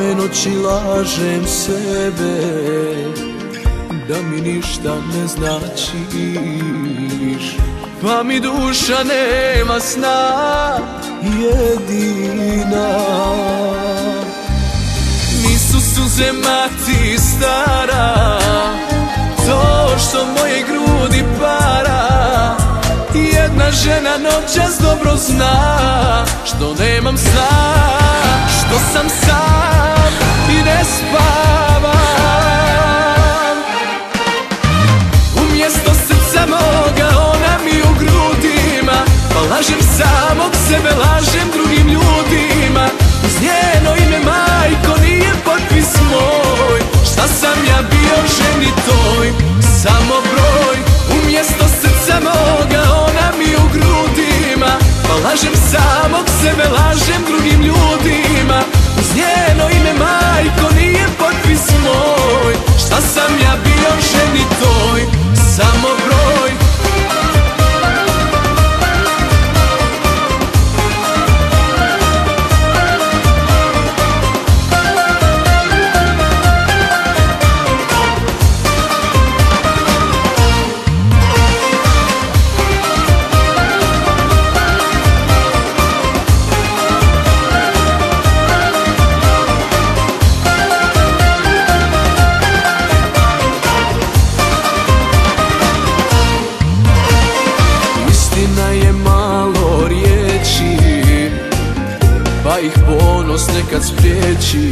noći lažem sebe Da mi ništa ne značiš. Pa mi duša nema sna jedina. Nisu suze mati stara To što moje grudi para. Jedna žena noćas dobro zna Što nemam sna Što sam sam ne spavam. Umjesto srca moga ona mi u grudima Pa lažem samog sebe, lažem drugim ljudima. Uz njeno ime majko nije potpis moj. Šta sam ja bio ženi toj, samo broj. Umjesto srca moga ona mi u grudima Pa lažem samog sebe, lažem drugim toj, samo Pa ih ponos nekad spriječi.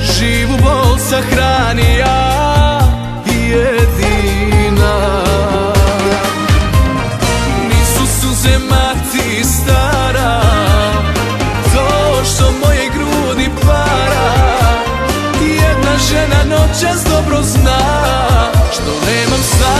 Živu bol sahrani ja jedina. Nisu suze mati stara To što moje grudi para. Jedna žena noćas dobro zna Što nemam sna